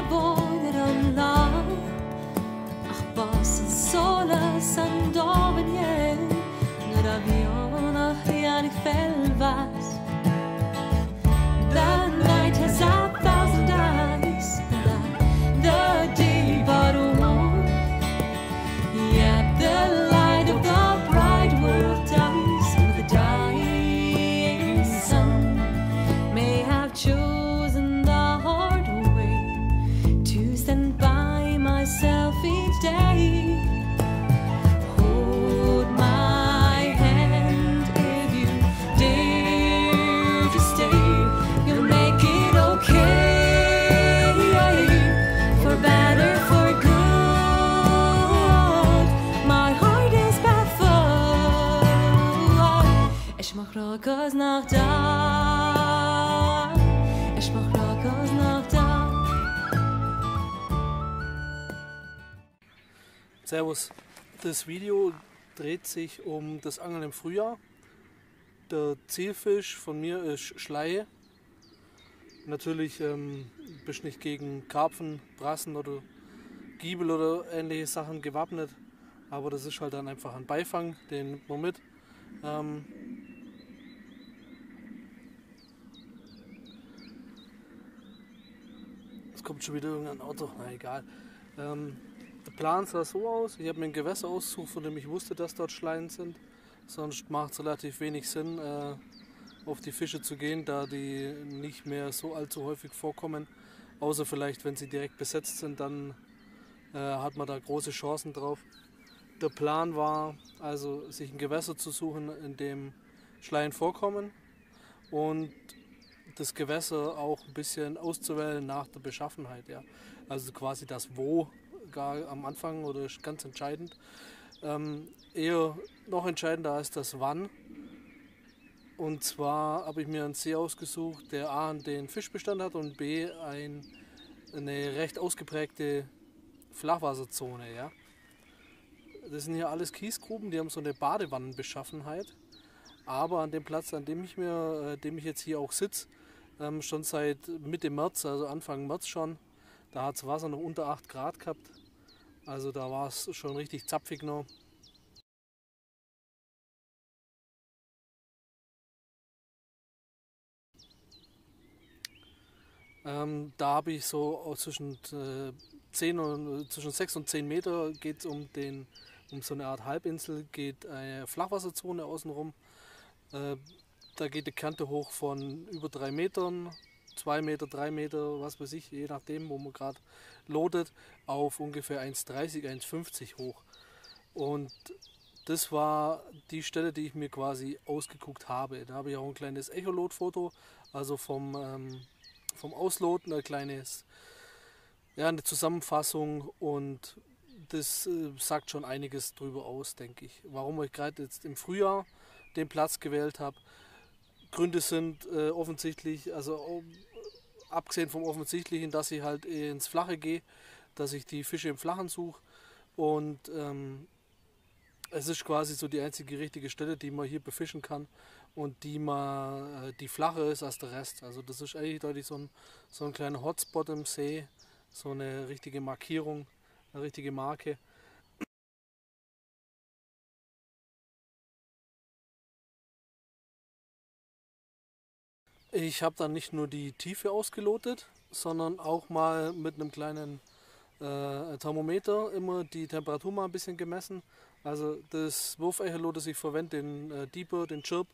devil. Rockers nach da. Servus. Das Video dreht sich um das Angeln im Frühjahr. Der Zielfisch von mir ist Schleie. Natürlich ähm, bist nicht gegen Karpfen, Brassen oder Giebel oder ähnliche Sachen gewappnet. Aber das ist halt dann einfach ein Beifang, den man mit. Ähm, kommt schon wieder irgendein Auto, na egal. Ähm, der Plan sah so aus, ich habe mir ein Gewässer ausgesucht, von dem ich wusste, dass dort Schleien sind. Sonst macht es relativ wenig Sinn, äh, auf die Fische zu gehen, da die nicht mehr so allzu häufig vorkommen. Außer vielleicht, wenn sie direkt besetzt sind, dann äh, hat man da große Chancen drauf. Der Plan war also, sich ein Gewässer zu suchen, in dem Schleien vorkommen und das Gewässer auch ein bisschen auszuwählen nach der Beschaffenheit. Ja. Also quasi das Wo gar am Anfang oder ist ganz entscheidend. Ähm, eher noch entscheidender als das Wann. Und zwar habe ich mir einen See ausgesucht, der A den Fischbestand hat und B ein, eine recht ausgeprägte Flachwasserzone. Ja. Das sind hier alles Kiesgruben, die haben so eine Badewannenbeschaffenheit. Aber an dem Platz, an dem ich, mir, äh, dem ich jetzt hier auch sitze, ähm, schon seit Mitte März, also Anfang März schon, da hat das Wasser noch unter 8 Grad gehabt. Also da war es schon richtig zapfig noch. Ähm, da habe ich so zwischen, äh, 10 und, zwischen 6 und 10 Meter geht es um, um so eine Art Halbinsel, geht eine Flachwasserzone außenrum. Äh, da geht die Kante hoch von über 3 Metern, 2 Meter, 3 Meter, was weiß ich, je nachdem, wo man gerade lotet, auf ungefähr 1,30, 1,50 hoch. Und das war die Stelle, die ich mir quasi ausgeguckt habe. Da habe ich auch ein kleines Echolot-Foto, also vom, ähm, vom Ausloten, ein kleines, ja, eine Zusammenfassung und das äh, sagt schon einiges drüber aus, denke ich. Warum ich gerade jetzt im Frühjahr den Platz gewählt habe. Gründe sind äh, offensichtlich, also oh, abgesehen vom Offensichtlichen, dass ich halt ins Flache gehe, dass ich die Fische im Flachen suche und ähm, es ist quasi so die einzige richtige Stelle, die man hier befischen kann und die man, äh, die flacher ist als der Rest. Also das ist eigentlich deutlich so ein, so ein kleiner Hotspot im See, so eine richtige Markierung, eine richtige Marke. Ich habe dann nicht nur die Tiefe ausgelotet, sondern auch mal mit einem kleinen äh, Thermometer immer die Temperatur mal ein bisschen gemessen. Also das Wurfecholot, das ich verwende, den äh, Deeper, den Chirp,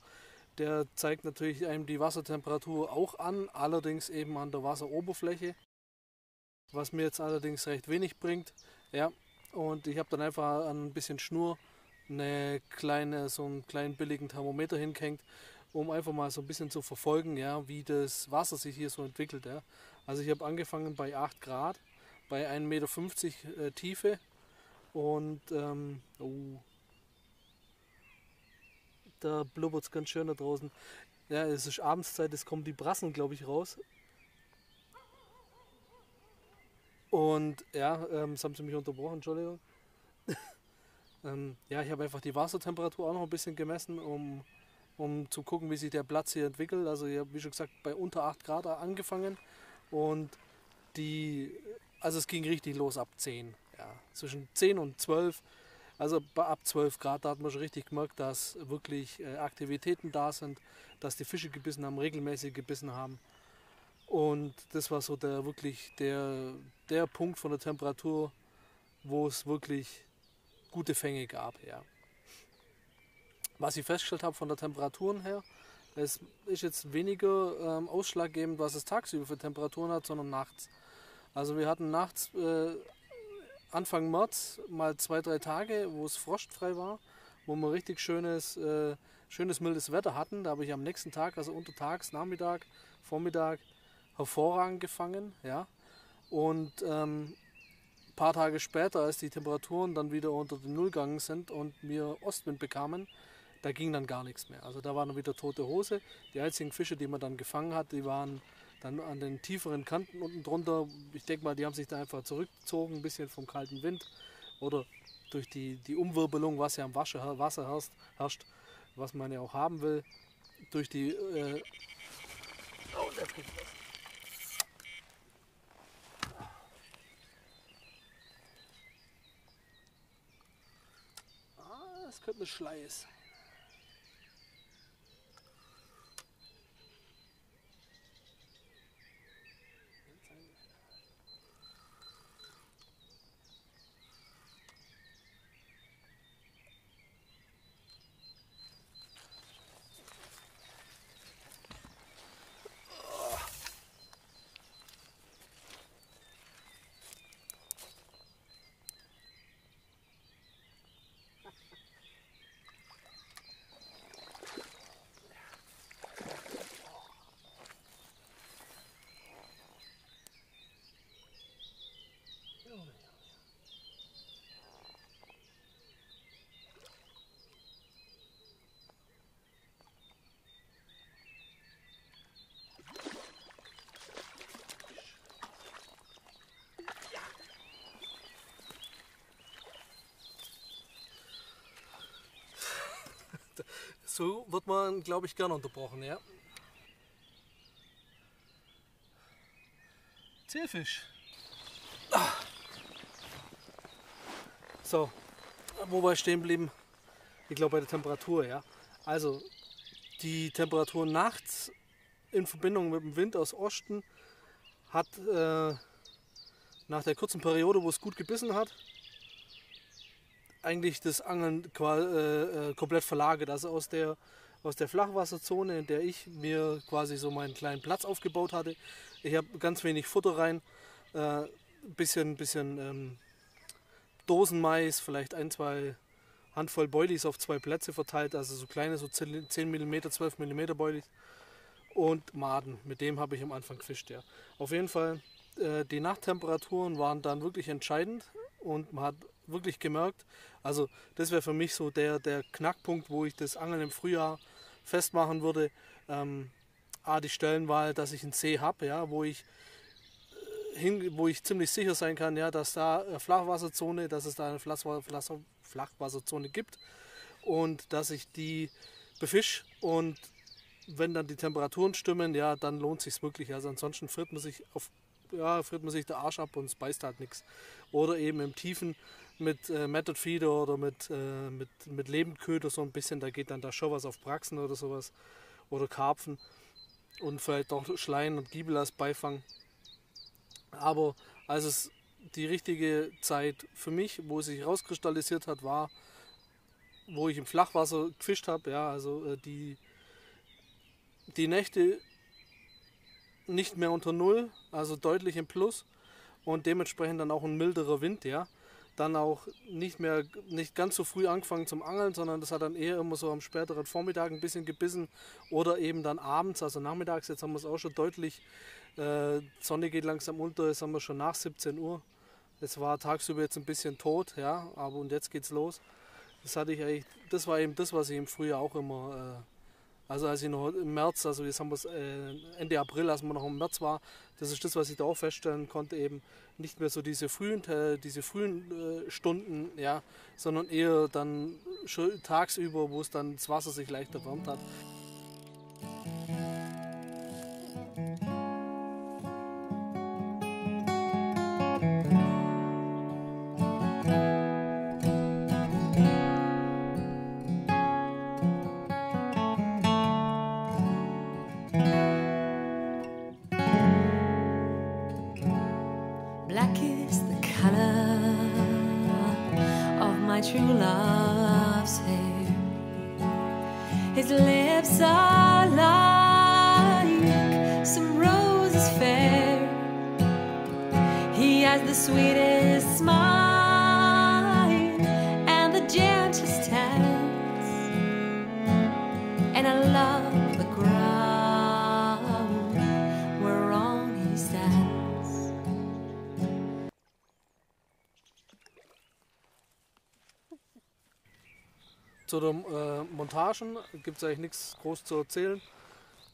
der zeigt natürlich einem die Wassertemperatur auch an, allerdings eben an der Wasseroberfläche, was mir jetzt allerdings recht wenig bringt. Ja, und ich habe dann einfach ein bisschen Schnur eine kleine, so einen kleinen billigen Thermometer hingehängt, um einfach mal so ein bisschen zu verfolgen, ja, wie das Wasser sich hier so entwickelt. Ja. Also ich habe angefangen bei 8 Grad, bei 1,50 Meter äh, Tiefe und ähm, oh, da blubbert es ganz schön da draußen. Ja, es ist Abendszeit, es kommen die Brassen, glaube ich, raus. Und ja, ähm, das haben sie mich unterbrochen, Entschuldigung. ähm, ja, ich habe einfach die Wassertemperatur auch noch ein bisschen gemessen, um, um zu gucken, wie sich der Platz hier entwickelt. Also ich habe, wie schon gesagt, bei unter 8 Grad angefangen und die also es ging richtig los ab 10. Ja. Zwischen 10 und 12. Also ab 12 Grad, da hat man schon richtig gemerkt, dass wirklich äh, Aktivitäten da sind, dass die Fische gebissen haben, regelmäßig gebissen haben. Und das war so der wirklich der, der Punkt von der Temperatur, wo es wirklich gute Fänge gab. Ja. Was ich festgestellt habe von der Temperaturen her, es ist jetzt weniger ähm, ausschlaggebend, was es tagsüber für Temperaturen hat, sondern nachts. Also wir hatten nachts äh, Anfang März mal zwei, drei Tage, wo es frostfrei war, wo wir richtig schönes, äh, schönes mildes Wetter hatten. Da habe ich am nächsten Tag, also untertags, Nachmittag, Vormittag, hervorragend gefangen. Ja. Und ähm, ein paar Tage später, als die Temperaturen dann wieder unter den Null gegangen sind und wir Ostwind bekamen, da ging dann gar nichts mehr. Also da war dann wieder tote Hose. Die einzigen Fische, die man dann gefangen hat, die waren dann an den tieferen Kanten unten drunter. Ich denke mal, die haben sich da einfach zurückgezogen, ein bisschen vom kalten Wind oder durch die, die Umwirbelung, was ja am Wasser, herrscht, herrscht, was man ja auch haben will. Durch die. Äh oh, der kriegt was. Ah, das könnte ein Schleiß. So wird man, glaube ich, gerne unterbrochen, ja. Zierfisch. Ah. So, wo war ich stehen geblieben? Ich glaube bei der Temperatur, ja. Also die Temperatur nachts in Verbindung mit dem Wind aus Osten hat äh, nach der kurzen Periode, wo es gut gebissen hat, eigentlich das Angeln äh, äh, komplett verlagert. Also aus der, aus der Flachwasserzone, in der ich mir quasi so meinen kleinen Platz aufgebaut hatte. Ich habe ganz wenig Futter rein, äh, bisschen, bisschen ähm, Dosenmais, vielleicht ein, zwei Handvoll Boilies auf zwei Plätze verteilt, also so kleine, so 10 mm, 12 mm Boilies und Maden. Mit dem habe ich am Anfang gefischt, ja. Auf jeden Fall, äh, die Nachttemperaturen waren dann wirklich entscheidend und man hat wirklich gemerkt. Also das wäre für mich so der, der Knackpunkt, wo ich das Angeln im Frühjahr festmachen würde. Ähm, A, die Stellenwahl, dass ich einen See habe, ja, wo ich äh, wo ich ziemlich sicher sein kann, ja, dass da eine Flachwasserzone, dass es da eine Flachwasserzone gibt und dass ich die befisch und wenn dann die Temperaturen stimmen, ja, dann lohnt sich wirklich. Also ansonsten friert man sich auf ja, friert man sich der Arsch ab und es beißt halt nichts. Oder eben im Tiefen mit äh, Method Feeder oder mit, äh, mit, mit Lebendköder so ein bisschen, da geht dann da schon was auf Praxen oder sowas. Oder Karpfen und vielleicht auch Schleien und Giebel als Beifang. Aber als es die richtige Zeit für mich, wo es sich rauskristallisiert hat, war, wo ich im Flachwasser gefischt habe, ja, also äh, die, die Nächte nicht mehr unter Null, also deutlich im Plus und dementsprechend dann auch ein milderer Wind, ja. Dann auch nicht mehr, nicht ganz so früh angefangen zum Angeln, sondern das hat dann eher immer so am späteren Vormittag ein bisschen gebissen oder eben dann abends, also nachmittags, jetzt haben wir es auch schon deutlich, äh, Sonne geht langsam unter, jetzt haben wir schon nach 17 Uhr. Es war tagsüber jetzt ein bisschen tot, ja, aber und jetzt geht's los. Das hatte ich eigentlich, das war eben das, was ich im Frühjahr auch immer äh, also als ich noch im März, also jetzt haben wir es äh, Ende April, als man noch im März war, das ist das, was ich da auch feststellen konnte, eben nicht mehr so diese frühen, äh, diese frühen äh, Stunden, ja, sondern eher dann schon tagsüber, wo es dann das Wasser sich leicht erwärmt hat. His lips are like some roses fair. He has the sweetest smile Zu den äh, Montagen gibt es eigentlich nichts groß zu erzählen.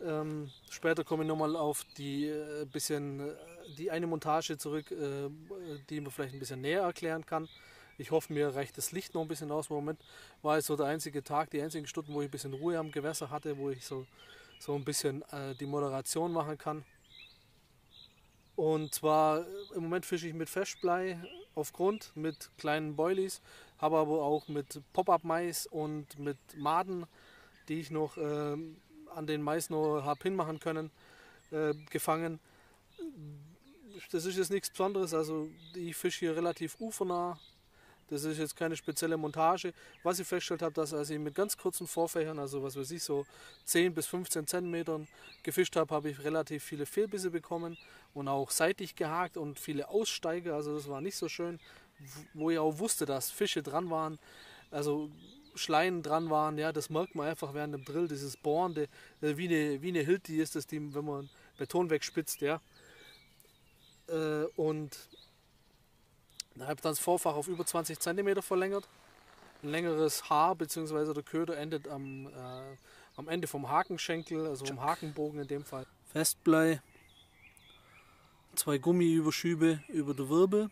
Ähm, später komme ich nochmal auf die äh, bisschen äh, die eine Montage zurück, äh, die man vielleicht ein bisschen näher erklären kann. Ich hoffe, mir reicht das Licht noch ein bisschen aus. Im Moment war es so der einzige Tag, die einzigen Stunden, wo ich ein bisschen Ruhe am Gewässer hatte, wo ich so, so ein bisschen äh, die Moderation machen kann. Und zwar äh, im Moment fische ich mit Festblei auf Grund, mit kleinen Boilies, habe aber auch mit Pop-Up-Mais und mit Maden, die ich noch ähm, an den Mais noch habe hinmachen können, äh, gefangen. Das ist jetzt nichts Besonderes, also ich fische hier relativ ufernah. Das ist jetzt keine spezielle Montage. Was ich festgestellt habe, dass als ich mit ganz kurzen Vorfächern, also was weiß ich, so 10 bis 15 Zentimetern gefischt habe, habe ich relativ viele Fehlbisse bekommen und auch seitlich gehakt und viele Aussteiger. Also das war nicht so schön, wo ich auch wusste, dass Fische dran waren, also Schleien dran waren. Ja, das merkt man einfach während dem Drill, dieses Bohrende, äh, wie eine, wie eine Hilti ist das, die, wenn man Beton wegspitzt, ja. Äh, und dann habe ich dann das Vorfach auf über 20 cm verlängert. Ein längeres Haar bzw. der Köder endet am, äh, am Ende vom Hakenschenkel, also vom Hakenbogen in dem Fall. Festblei, zwei Gummiüberschübe über der Wirbel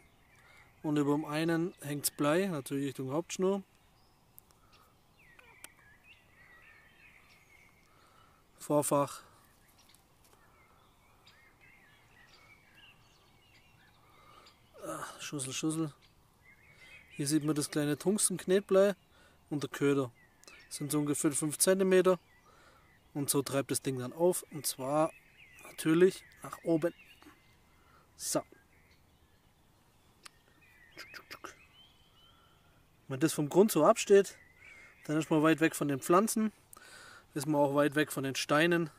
und über dem einen hängt Blei, natürlich Richtung Hauptschnur. Vorfach Schussel, Schussel. Hier sieht man das kleine Tungstenknetblei und der Köder. Das sind so ungefähr 5 cm. Und so treibt das Ding dann auf. Und zwar natürlich nach oben. So. Wenn das vom Grund so absteht, dann ist man weit weg von den Pflanzen, ist man auch weit weg von den Steinen.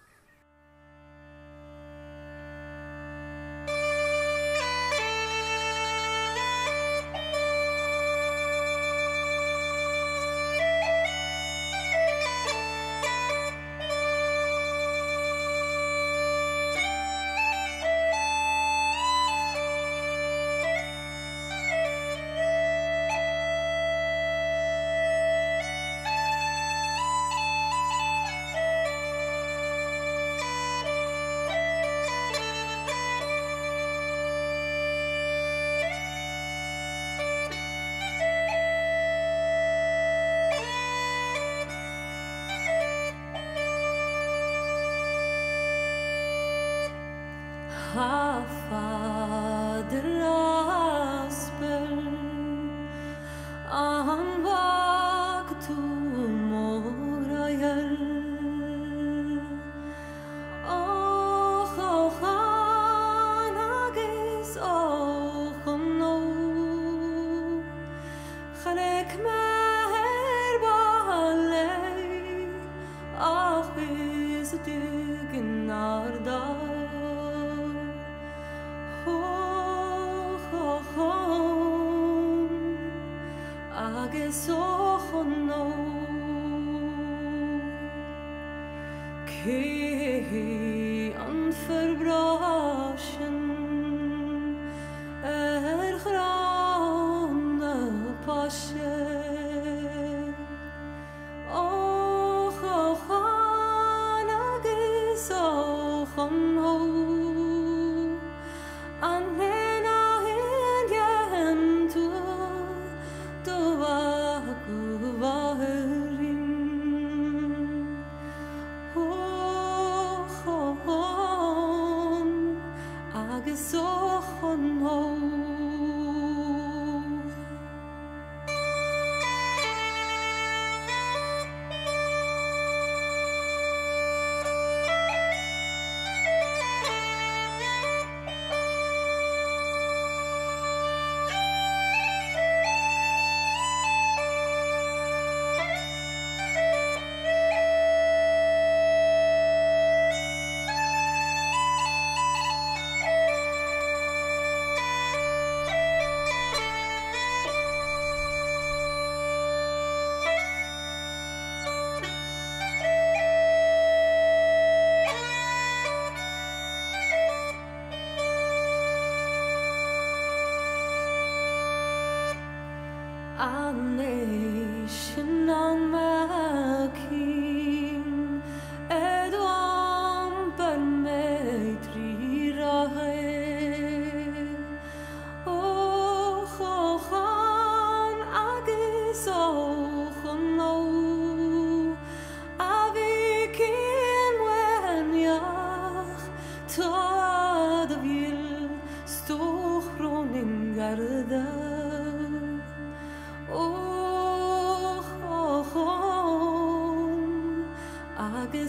A nation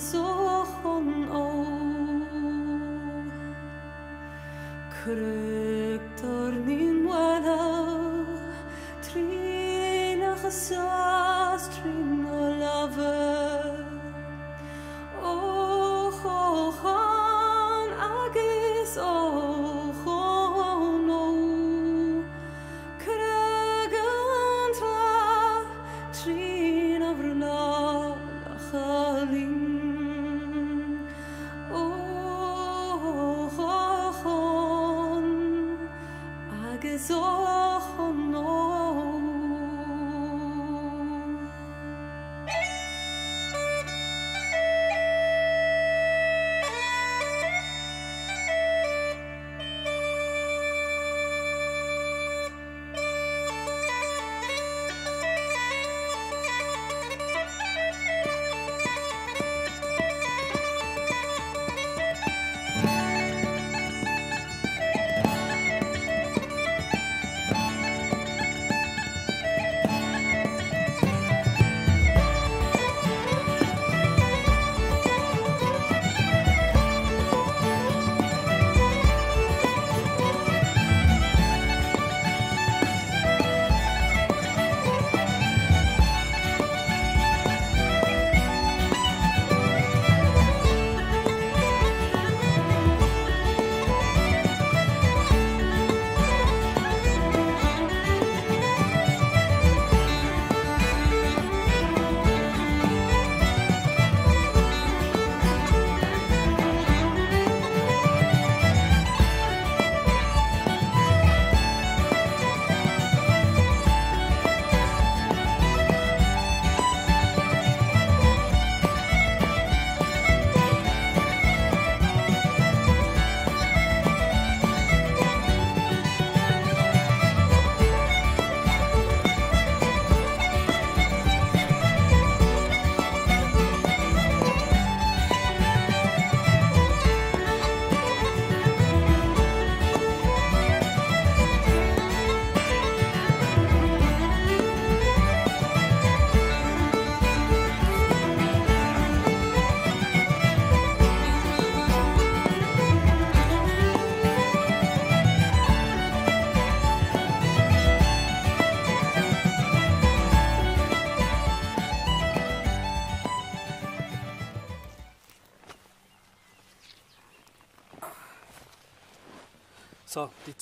Jesus.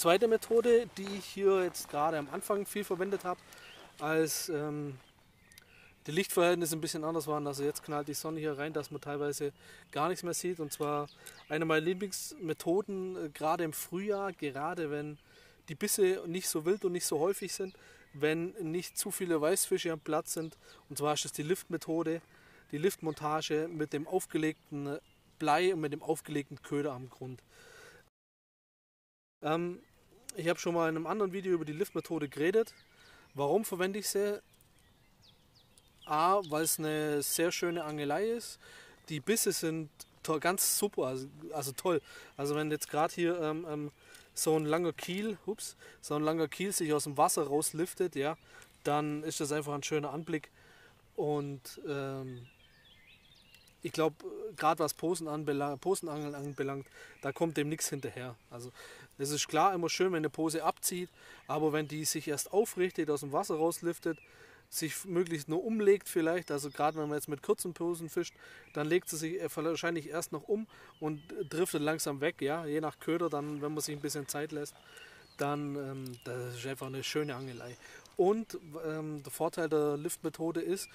Zweite Methode, die ich hier jetzt gerade am Anfang viel verwendet habe, als ähm, die Lichtverhältnisse ein bisschen anders waren. Also jetzt knallt die Sonne hier rein, dass man teilweise gar nichts mehr sieht. Und zwar eine meiner Lieblingsmethoden, äh, gerade im Frühjahr, gerade wenn die Bisse nicht so wild und nicht so häufig sind, wenn nicht zu viele Weißfische am Platz sind. Und zwar ist es die Liftmethode, die Liftmontage mit dem aufgelegten Blei und mit dem aufgelegten Köder am Grund. Ähm, ich habe schon mal in einem anderen Video über die Liftmethode geredet. Warum verwende ich sie? A, weil es eine sehr schöne Angelei ist. Die Bisse sind ganz super, also, also toll. Also wenn jetzt gerade hier ähm, ähm, so ein langer Kiel, ups, so ein langer Kiel sich aus dem Wasser rausliftet, ja, dann ist das einfach ein schöner Anblick. Und ähm, ich glaube, gerade was Posenangeln anbelangt, da kommt dem nichts hinterher. Also es ist klar immer schön, wenn eine Pose abzieht, aber wenn die sich erst aufrichtet, aus dem Wasser rausliftet, sich möglichst nur umlegt vielleicht, also gerade wenn man jetzt mit kurzen Posen fischt, dann legt sie sich wahrscheinlich erst noch um und driftet langsam weg, ja, je nach Köder, dann, wenn man sich ein bisschen Zeit lässt, dann ähm, das ist einfach eine schöne Angelei. Und ähm, der Vorteil der Liftmethode ist,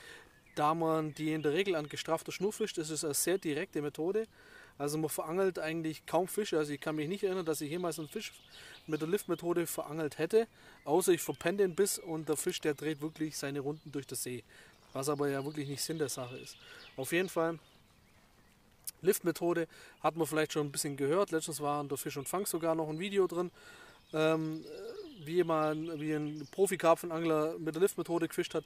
da man die in der Regel an gestrafter Schnur fischt, ist es eine sehr direkte Methode. Also man verangelt eigentlich kaum Fische. Also ich kann mich nicht erinnern, dass ich jemals einen Fisch mit der Liftmethode verangelt hätte, außer ich verpenne den Biss und der Fisch, der dreht wirklich seine Runden durch den See. Was aber ja wirklich nicht Sinn der Sache ist. Auf jeden Fall, Liftmethode hat man vielleicht schon ein bisschen gehört. Letztens war in der Fisch und Fang sogar noch ein Video drin, ähm, wie, man, wie ein Profi-Karpfenangler mit der Liftmethode gefischt hat.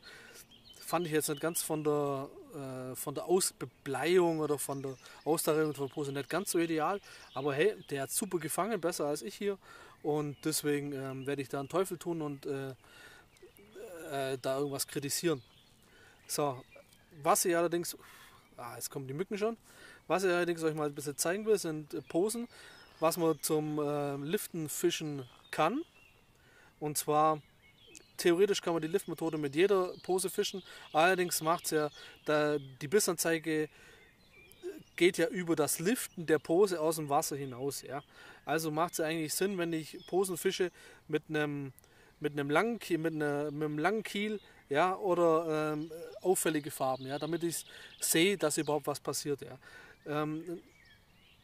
Fand ich jetzt nicht ganz von der, äh, von der Ausbebleiung oder von der Austarierung von der Pose nicht ganz so ideal. Aber hey, der hat super gefangen, besser als ich hier. Und deswegen ähm, werde ich da einen Teufel tun und äh, äh, da irgendwas kritisieren. So, was ich allerdings, ah, jetzt kommen die Mücken schon. Was ich allerdings euch mal ein bisschen zeigen will, sind äh, Posen, was man zum äh, Liften fischen kann. Und zwar, theoretisch kann man die Liftmethode mit jeder Pose fischen. Allerdings macht es ja, da, die Bissanzeige geht ja über das Liften der Pose aus dem Wasser hinaus. Ja? Also macht es eigentlich Sinn, wenn ich Posen fische mit einem mit einem langen Kiel, mit, einer, mit einem langen Kiel ja, oder ähm, auffällige Farben, ja, damit ich sehe, dass überhaupt was passiert. Ja. Ähm,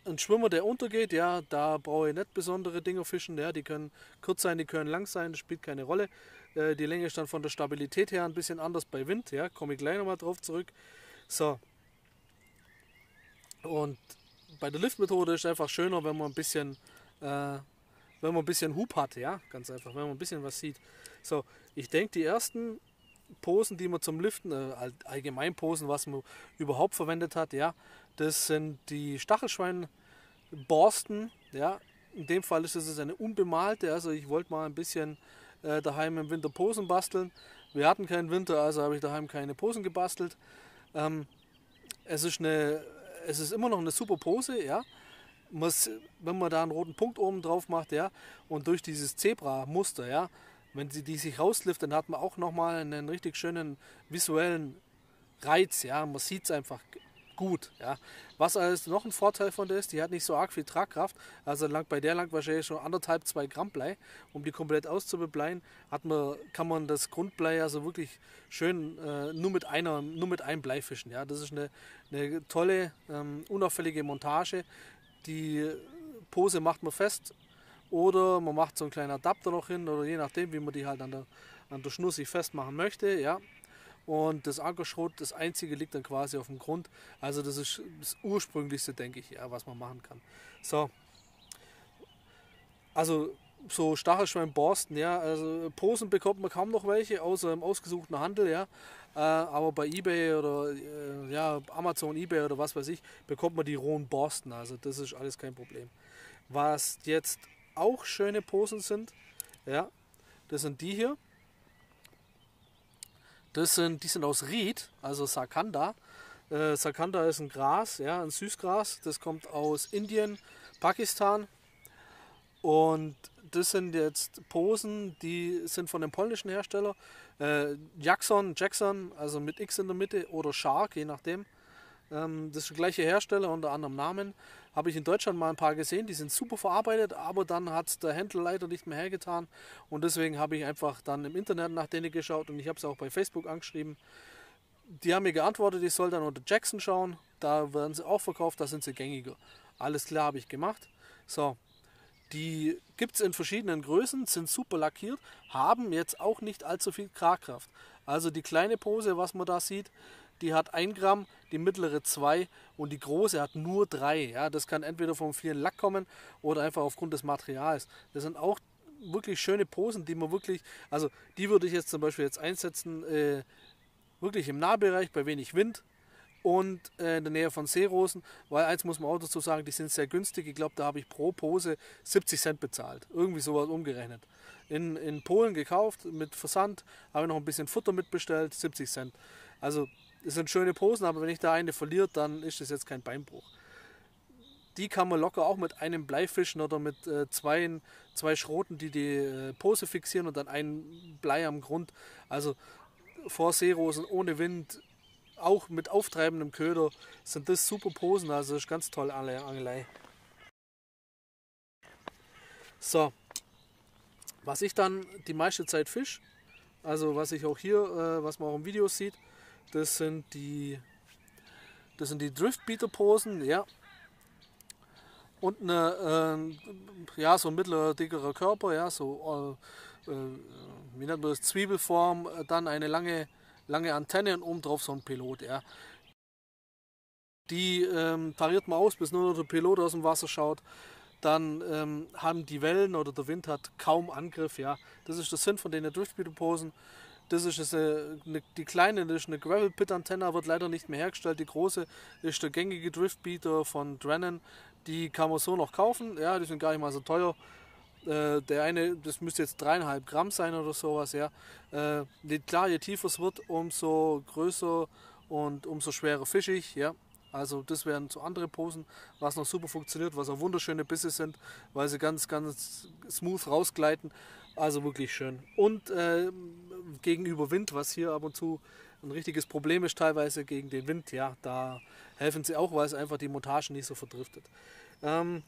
ein Schwimmer, der untergeht, ja, da brauche ich nicht besondere Dinge fischen. Ja, die können kurz sein, die können lang sein, das spielt keine Rolle. Äh, die Länge ist dann von der Stabilität her ein bisschen anders bei Wind, ja, komme ich gleich nochmal drauf zurück. So. Und bei der Liftmethode ist es einfach schöner, wenn man ein bisschen, äh, wenn man ein bisschen Hub hat, ja, ganz einfach, wenn man ein bisschen was sieht. So, ich denke, die ersten Posen, die man zum Liften, äh, allgemein Posen, was man überhaupt verwendet hat, ja, das sind die Stachelschweinborsten, ja. In dem Fall ist es eine unbemalte, also ich wollte mal ein bisschen äh, daheim im Winter Posen basteln. Wir hatten keinen Winter, also habe ich daheim keine Posen gebastelt. Ähm, es ist eine, es ist immer noch eine super Pose, ja. Muss, wenn man da einen roten Punkt oben drauf macht, ja, und durch dieses Zebra-Muster, ja, wenn sie die sich rausliftet, dann hat man auch nochmal einen richtig schönen visuellen Reiz, ja, man sieht es einfach gut, ja. Was also noch ein Vorteil von der ist, die hat nicht so arg viel Tragkraft, also lang, bei der lang wahrscheinlich schon anderthalb, zwei Gramm Blei, um die komplett auszubebleien, hat man, kann man das Grundblei also wirklich schön äh, nur mit einer, nur mit einem Blei fischen, ja. Das ist eine, eine tolle, ähm, unauffällige Montage, die Pose macht man fest oder man macht so einen kleinen Adapter noch hin oder je nachdem, wie man die halt an der, an der Schnur sich festmachen möchte. Ja. Und das Ankerschrot, das einzige liegt dann quasi auf dem Grund. Also das ist das ursprünglichste, denke ich, ja, was man machen kann. So. Also so Stachelschwein-Borsten, ja, also Posen bekommt man kaum noch welche, außer im ausgesuchten Handel, ja. Äh, aber bei Ebay oder äh, ja, Amazon, Ebay oder was weiß ich, bekommt man die rohen Borsten. Also das ist alles kein Problem. Was jetzt auch schöne Posen sind. Ja, das sind die hier. Das sind, die sind aus Ried, also Sakanda. Äh, Sakanda ist ein Gras, ja, ein Süßgras. Das kommt aus Indien, Pakistan. Und das sind jetzt Posen, die sind von dem polnischen Hersteller. Äh, Jackson, Jackson, also mit X in der Mitte oder Shark, je nachdem. Ähm, das ist der gleiche Hersteller unter anderem Namen. Habe ich in Deutschland mal ein paar gesehen, die sind super verarbeitet, aber dann hat der Händler leider nicht mehr hergetan. Und deswegen habe ich einfach dann im Internet nach denen geschaut und ich habe es auch bei Facebook angeschrieben. Die haben mir geantwortet, ich soll dann unter Jackson schauen. Da werden sie auch verkauft, da sind sie gängiger. Alles klar, habe ich gemacht. So, die gibt es in verschiedenen Größen, sind super lackiert, haben jetzt auch nicht allzu viel Kragkraft. Also die kleine Pose, was man da sieht, die hat 1 Gramm, die mittlere 2 und die große hat nur 3. Ja, das kann entweder vom vielen Lack kommen oder einfach aufgrund des Materials. Das sind auch wirklich schöne Posen, die man wirklich, also die würde ich jetzt zum Beispiel jetzt einsetzen, äh, wirklich im Nahbereich bei wenig Wind und äh, in der Nähe von Seerosen, weil eins muss man auch dazu sagen, die sind sehr günstig. Ich glaube, da habe ich pro Pose 70 Cent bezahlt. Irgendwie sowas umgerechnet. In, in Polen gekauft mit Versand, habe ich noch ein bisschen Futter mitbestellt, 70 Cent. Also das sind schöne Posen, aber wenn ich da eine verliert, dann ist das jetzt kein Beinbruch. Die kann man locker auch mit einem Blei fischen oder mit äh, zwei, zwei Schroten, die die äh, Pose fixieren und dann ein Blei am Grund. Also vor Seerosen, ohne Wind, auch mit auftreibendem Köder sind das super Posen. Also ist ganz toll, Angelei. So, was ich dann die meiste Zeit fisch, also was ich auch hier, äh, was man auch im Video sieht, das sind die, das sind die Driftbeater-Posen, ja. und eine, äh, ja, so ein mittlerer, dickerer Körper, ja, so, äh, äh, wie nennt man das, Zwiebelform, äh, dann eine lange, lange Antenne und oben drauf so ein Pilot, ja. Die ähm, tariert man aus, bis nur noch der Pilot aus dem Wasser schaut. Dann ähm, haben die Wellen oder der Wind hat kaum Angriff, ja. Das ist der Sinn von den Driftbeater-Posen. Das ist eine, eine, die kleine, das ist eine Gravel Pit Antenne, wird leider nicht mehr hergestellt. Die große ist der gängige Driftbeater von Drennan. Die kann man so noch kaufen. Ja, die sind gar nicht mal so teuer. Äh, der eine, das müsste jetzt dreieinhalb Gramm sein oder sowas. Ja, äh, klar, je tiefer es wird, umso größer und umso schwerer fischig. Ja, also das wären so andere Posen, was noch super funktioniert, was auch wunderschöne Bisse sind, weil sie ganz, ganz smooth rausgleiten. Also wirklich schön. Und äh, gegenüber Wind, was hier ab und zu ein richtiges Problem ist, teilweise gegen den Wind, ja, da helfen sie auch, weil es einfach die Montage nicht so verdriftet. Ähm,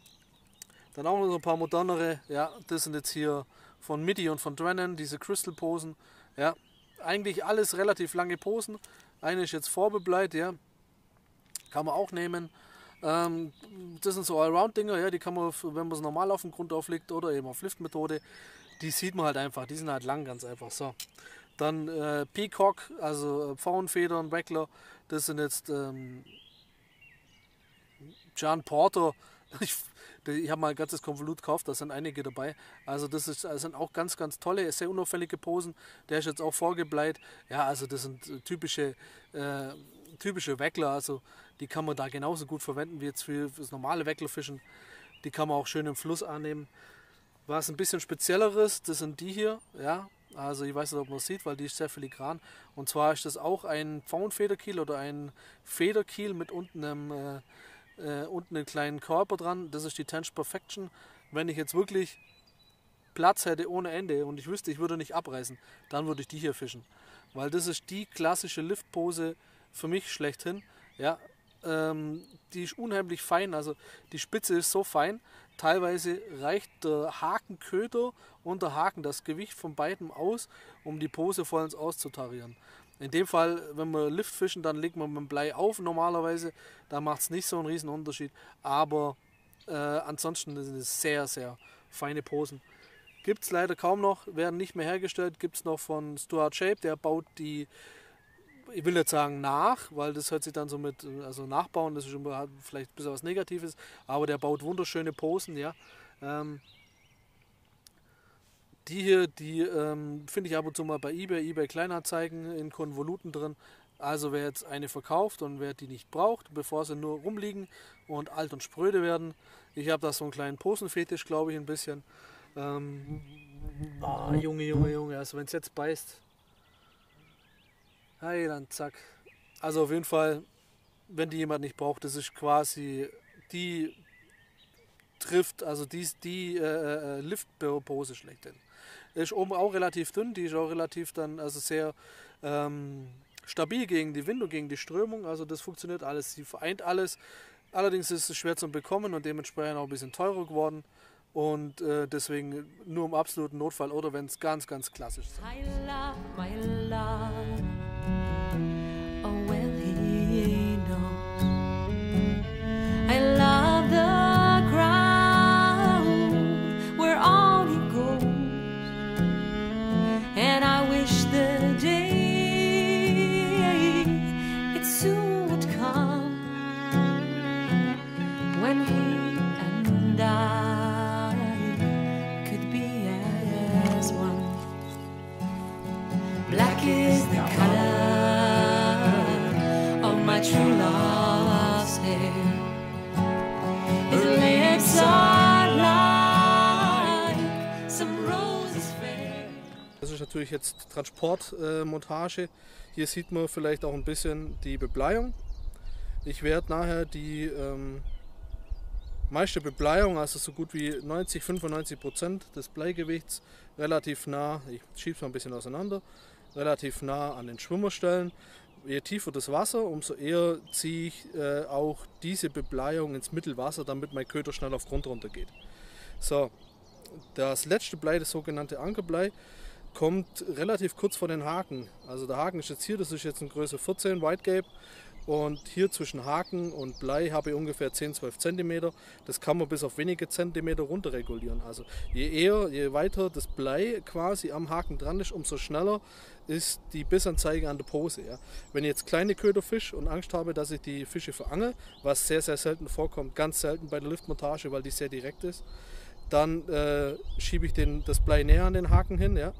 dann auch noch so ein paar modernere, ja, das sind jetzt hier von MIDI und von Drennan, diese Crystal Posen, ja, eigentlich alles relativ lange Posen. Eine ist jetzt vorbebleit, ja, kann man auch nehmen. Ähm, das sind so Allround-Dinger, ja, die kann man, wenn man es normal auf dem Grund auflegt oder eben auf Liftmethode, die sieht man halt einfach, die sind halt lang, ganz einfach so. Dann äh, Peacock, also äh, Pfauenfedern, Wackler, das sind jetzt ähm, John Porter. Ich, ich habe mal ein ganzes Konvolut gekauft, da sind einige dabei. Also das, ist, das sind auch ganz, ganz tolle, sehr unauffällige Posen. Der ist jetzt auch vorgebleit. Ja, also das sind äh, typische, äh, typische Weckler. Also die kann man da genauso gut verwenden wie jetzt für das normale Wecklerfischen. Die kann man auch schön im Fluss annehmen. Was ein bisschen spezielleres, das sind die hier. Ja, also ich weiß nicht, ob man es sieht, weil die ist sehr filigran. Und zwar ist das auch ein Pfauenfederkiel oder ein Federkiel mit unten einem, äh, äh, unten einen kleinen Körper dran. Das ist die Tench Perfection. Wenn ich jetzt wirklich Platz hätte ohne Ende und ich wüsste, ich würde nicht abreißen, dann würde ich die hier fischen. Weil das ist die klassische Liftpose für mich schlechthin. Ja, ähm, die ist unheimlich fein, also die Spitze ist so fein. Teilweise reicht der Hakenköder und der Haken das Gewicht von beiden aus, um die Pose vollends auszutarieren. In dem Fall, wenn wir Lift fischen, dann legt man mit dem Blei auf normalerweise. Da macht es nicht so einen riesen Unterschied. Aber äh, ansonsten sind es sehr, sehr feine Posen. Gibt es leider kaum noch, werden nicht mehr hergestellt. Gibt es noch von Stuart Shape, der baut die ich will nicht sagen nach, weil das hört sich dann so mit, also nachbauen, das ist schon vielleicht ein bisschen was Negatives, aber der baut wunderschöne Posen, ja. Ähm, die hier, die ähm, finde ich ab und zu mal bei eBay, eBay Kleinanzeigen in Konvoluten drin. Also wer jetzt eine verkauft und wer die nicht braucht, bevor sie nur rumliegen und alt und spröde werden. Ich habe da so einen kleinen Posenfetisch, glaube ich, ein bisschen. Ähm, oh, Junge, Junge, Junge, also wenn es jetzt beißt, Hey, dann zack. Also auf jeden Fall, wenn die jemand nicht braucht, das ist quasi die trifft, also die, die äh, äh Liftpose schlechthin. Ist oben auch relativ dünn, die ist auch relativ dann, also sehr ähm, stabil gegen die Wind und gegen die Strömung. Also das funktioniert alles, sie vereint alles. Allerdings ist es schwer zu bekommen und dementsprechend auch ein bisschen teurer geworden. Und äh, deswegen nur im absoluten Notfall oder wenn es ganz, ganz klassisch ist. Natürlich jetzt Transportmontage. Hier sieht man vielleicht auch ein bisschen die Bebleiung. Ich werde nachher die ähm, meiste Bebleiung, also so gut wie 90, 95 Prozent des Bleigewichts, relativ nah, ich schiebe es mal ein bisschen auseinander, relativ nah an den Schwimmer stellen. Je tiefer das Wasser, umso eher ziehe ich äh, auch diese Bebleiung ins Mittelwasser, damit mein Köder schnell auf Grund runtergeht. So, das letzte Blei, das sogenannte Ankerblei, kommt relativ kurz vor den Haken. Also der Haken ist jetzt hier, das ist jetzt eine Größe 14 White Gape Und hier zwischen Haken und Blei habe ich ungefähr 10, 12 cm. Das kann man bis auf wenige Zentimeter runter regulieren. Also je eher, je weiter das Blei quasi am Haken dran ist, umso schneller ist die Bissanzeige an der Pose. Ja. Wenn ich jetzt kleine Köder fisch und Angst habe, dass ich die Fische verangel, was sehr, sehr selten vorkommt, ganz selten bei der Liftmontage, weil die sehr direkt ist, dann äh, schiebe ich den, das Blei näher an den Haken hin. Ja.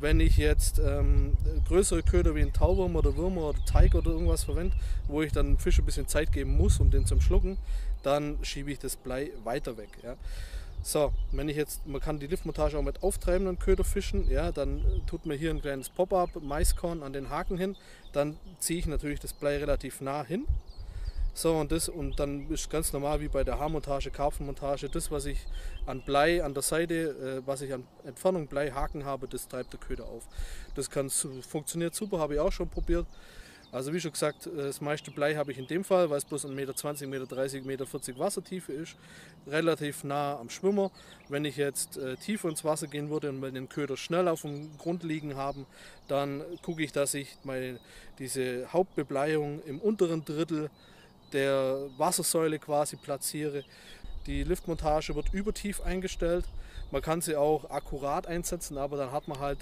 Wenn ich jetzt ähm, größere Köder wie ein Tauwurm oder Würmer oder Teig oder irgendwas verwende, wo ich dann Fisch ein bisschen Zeit geben muss, um den zum Schlucken, dann schiebe ich das Blei weiter weg. Ja. So, wenn ich jetzt, man kann die Liftmontage auch mit auftreibenden Köder fischen, ja, dann tut mir hier ein kleines Pop-up Maiskorn an den Haken hin, dann ziehe ich natürlich das Blei relativ nah hin. So und das und dann ist ganz normal wie bei der Haarmontage, Karpfenmontage, das was ich an Blei an der Seite, äh, was ich an Entfernung Blei Haken habe, das treibt der Köder auf. Das kann, funktioniert super, habe ich auch schon probiert. Also wie schon gesagt, das meiste Blei habe ich in dem Fall, weil es bloß 1,20 Meter, 1,30 Meter, 1,40 Meter Wassertiefe ist, relativ nah am Schwimmer. Wenn ich jetzt äh, tiefer ins Wasser gehen würde und den Köder schnell auf dem Grund liegen haben, dann gucke ich, dass ich meine, diese Hauptbebleiung im unteren Drittel der Wassersäule quasi platziere. Die Liftmontage wird übertief eingestellt. Man kann sie auch akkurat einsetzen, aber dann hat man halt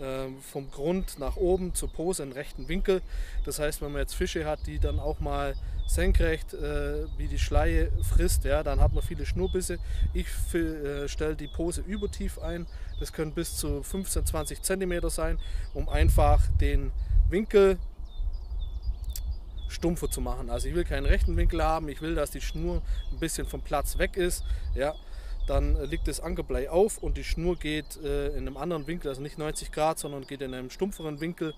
ähm, vom Grund nach oben zur Pose einen rechten Winkel. Das heißt, wenn man jetzt Fische hat, die dann auch mal senkrecht äh, wie die Schleie frisst, ja, dann hat man viele Schnurrbisse. Ich äh, stelle die Pose übertief ein. Das können bis zu 15, 20 cm sein, um einfach den Winkel stumpfer zu machen. Also ich will keinen rechten Winkel haben, ich will, dass die Schnur ein bisschen vom Platz weg ist. Ja, dann liegt das Ankerblei auf und die Schnur geht äh, in einem anderen Winkel, also nicht 90 Grad, sondern geht in einem stumpferen Winkel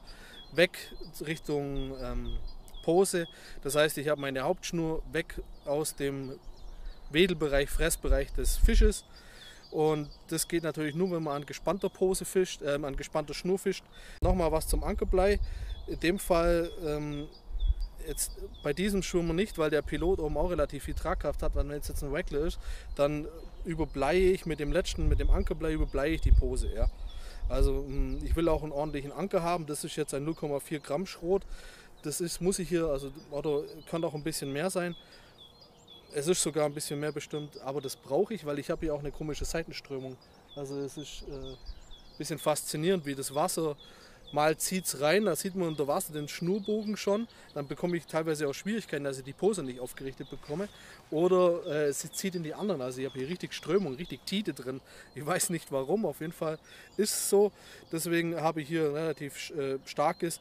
weg Richtung ähm, Pose. Das heißt, ich habe meine Hauptschnur weg aus dem Wedelbereich, Fressbereich des Fisches. Und das geht natürlich nur, wenn man an gespannter Pose fischt, äh, an gespannter Schnur fischt. Nochmal was zum Ankerblei. In dem Fall ähm, jetzt bei diesem Schwimmer nicht, weil der Pilot oben auch relativ viel Tragkraft hat. Wenn jetzt jetzt ein Wackler ist, dann überbleie ich mit dem letzten, mit dem Ankerblei überbleie ich die Pose. Ja. Also hm, ich will auch einen ordentlichen Anker haben. Das ist jetzt ein 0,4 Gramm Schrot. Das ist, muss ich hier, also oder kann auch ein bisschen mehr sein. Es ist sogar ein bisschen mehr bestimmt, aber das brauche ich, weil ich habe hier auch eine komische Seitenströmung. Also es ist äh, ein bisschen faszinierend, wie das Wasser Mal zieht es rein, da sieht man unter Wasser den Schnurbogen schon. Dann bekomme ich teilweise auch Schwierigkeiten, dass ich die Pose nicht aufgerichtet bekomme. Oder äh, es zieht in die anderen. Also ich habe hier richtig Strömung, richtig Tide drin. Ich weiß nicht warum, auf jeden Fall ist es so. Deswegen habe ich hier relativ äh, starkes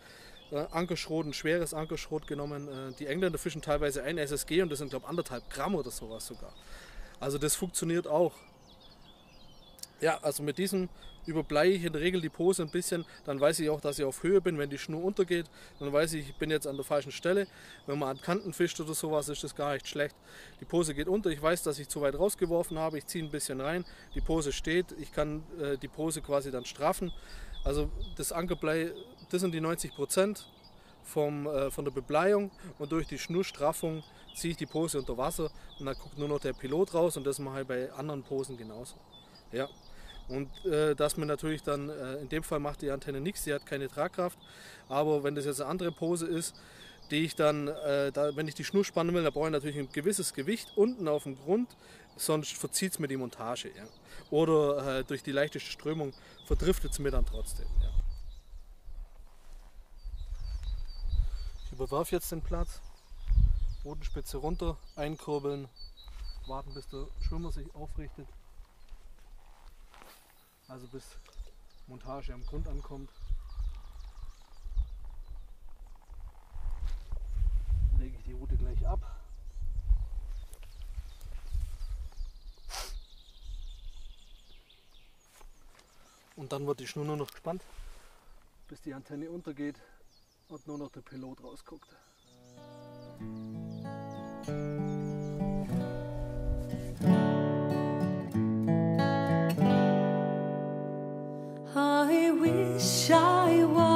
äh, Ankerschrot, ein schweres Ankerschrot genommen. Äh, die Engländer fischen teilweise ein SSG und das sind glaube ich anderthalb Gramm oder sowas sogar. Also das funktioniert auch. Ja, also mit diesem überbleiche ich in der Regel die Pose ein bisschen, dann weiß ich auch, dass ich auf Höhe bin. Wenn die Schnur untergeht, dann weiß ich, ich bin jetzt an der falschen Stelle. Wenn man an Kanten fischt oder sowas, ist das gar nicht schlecht. Die Pose geht unter, ich weiß, dass ich zu weit rausgeworfen habe, ich ziehe ein bisschen rein, die Pose steht, ich kann äh, die Pose quasi dann straffen. Also das Ankerblei, das sind die 90 Prozent vom, äh, von der Bebleiung und durch die Schnurstraffung ziehe ich die Pose unter Wasser und dann guckt nur noch der Pilot raus und das mache ich bei anderen Posen genauso. Ja. Und äh, dass man natürlich dann, äh, in dem Fall macht die Antenne nichts, sie hat keine Tragkraft. Aber wenn das jetzt eine andere Pose ist, die ich dann, äh, da, wenn ich die Schnur spannen will, dann brauche ich natürlich ein gewisses Gewicht unten auf dem Grund, sonst verzieht es mir die Montage. Ja. Oder äh, durch die leichte Strömung verdriftet es mir dann trotzdem. Ja. Ich überwerfe jetzt den Platz, Bodenspitze runter, einkurbeln, warten bis der Schwimmer sich aufrichtet also bis Montage am Grund ankommt. Lege ich die Route gleich ab. Und dann wird die Schnur nur noch gespannt, bis die Antenne untergeht und nur noch der Pilot rausguckt. 下一。